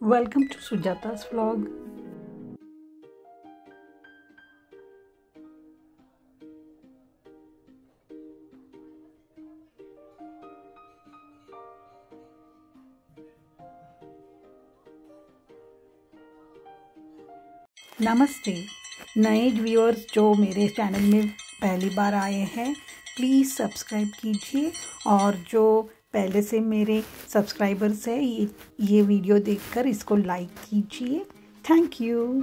Welcome to Sujata's vlog. नमस्ते नए viewers जो मेरे चैनल में पहली बार आए हैं प्लीज़ सब्सक्राइब कीजिए और जो पहले से मेरे सब्सक्राइबर्स है ये ये वीडियो देखकर इसको लाइक कीजिए। Thank you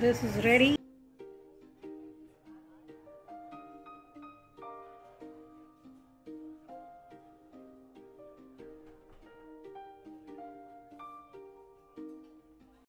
This is ready.